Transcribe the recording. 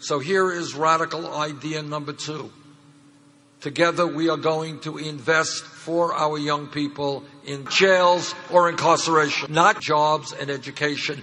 So here is radical idea number two. Together we are going to invest for our young people in jails or incarceration, not jobs and education.